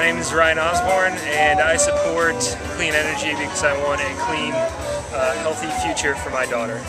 My name is Ryan Osborne, and I support clean energy because I want a clean, uh, healthy future for my daughter.